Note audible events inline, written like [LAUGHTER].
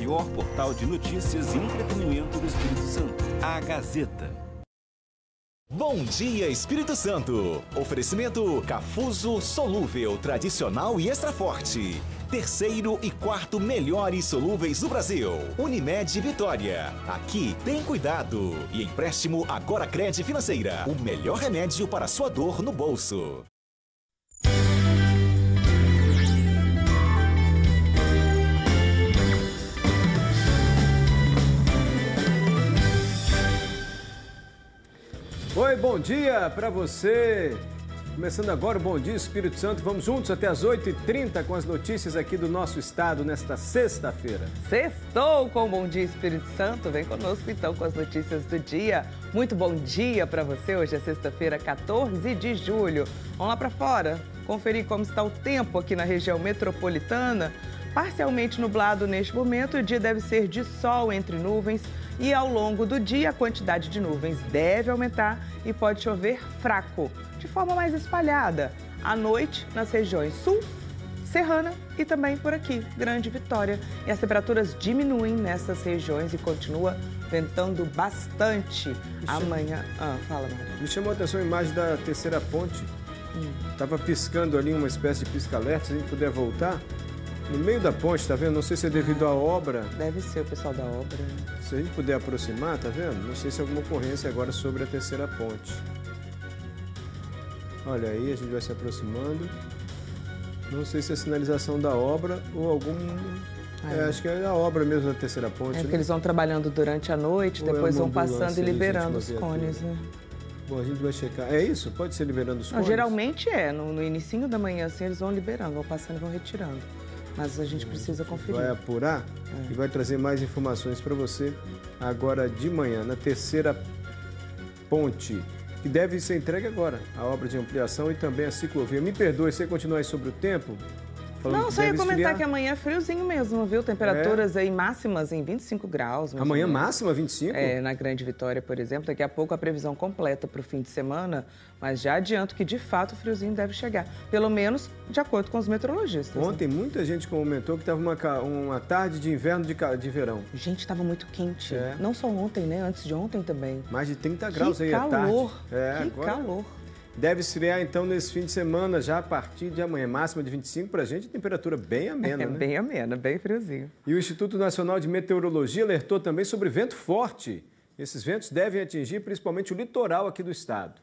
maior portal de notícias e entretenimento do Espírito Santo, a Gazeta. Bom dia, Espírito Santo. Oferecimento Cafuso Solúvel, tradicional e extra forte. Terceiro e quarto melhores solúveis do Brasil. Unimed Vitória. Aqui tem cuidado. E empréstimo Agora Crédito Financeira. O melhor remédio para sua dor no bolso. Oi, bom dia para você. Começando agora o Bom Dia Espírito Santo. Vamos juntos até as 8h30 com as notícias aqui do nosso estado nesta sexta-feira. Sextou com o Bom Dia Espírito Santo. Vem conosco então com as notícias do dia. Muito bom dia para você. Hoje é sexta-feira, 14 de julho. Vamos lá para fora conferir como está o tempo aqui na região metropolitana. Parcialmente nublado neste momento, o dia deve ser de sol entre nuvens e ao longo do dia a quantidade de nuvens deve aumentar e pode chover fraco, de forma mais espalhada. À noite, nas regiões sul, serrana e também por aqui, Grande Vitória. E as temperaturas diminuem nessas regiões e continua ventando bastante. Amanhã. Ah, fala, Maria. Me chamou a atenção a imagem da terceira ponte. Estava piscando ali uma espécie de pisca-alerta, se a gente puder voltar. No meio da ponte, tá vendo? Não sei se é devido à obra. Deve ser o pessoal da obra. Se a gente puder aproximar, tá vendo? Não sei se é alguma ocorrência agora sobre a terceira ponte. Olha aí, a gente vai se aproximando. Não sei se é sinalização da obra ou algum. É, acho que é a obra mesmo da terceira ponte. É porque né? eles vão trabalhando durante a noite, Ou é depois uma vão passando e liberando os cones, né? Bom, a gente vai checar. É isso? Pode ser liberando os Não, cones? geralmente é, no, no inicinho da manhã assim eles vão liberando, vão passando e vão retirando. Mas a gente precisa conferir. vai apurar É. e vai trazer mais informações para você agora de manhã, na terceira ponte, que deve ser entregue agora, a obra de ampliação e também a ciclovia. Me perdoe, você continua aí sobre o tempo? Falando Não, só ia comentar esfriar. que amanhã é friozinho mesmo, viu? Temperaturas aí máximas em 25 graus. Amanhã menos. máxima 25? É, na Grande Vitória, por exemplo. Daqui a pouco a previsão completa para o fim de semana, mas já adianto que de fato o friozinho deve chegar. Pelo menos de acordo com os meteorologistas. né? Ontem muita gente comentou que estava uma, uma tarde de inverno de, de verão. Gente, estava muito quente. É. Não só ontem, né? Antes de ontem também. Mais de 30 graus que aí à tarde. calor! É, que agora calor! Deve esfriar então nesse fim de semana, já a partir de amanhã. Máxima de 25 para a gente, temperatura bem amena, é [LAUGHS] né? bem amena, bem friozinho. E o Instituto Nacional de Meteorologia alertou também sobre vento forte. Esses ventos devem atingir principalmente o litoral aqui do estado.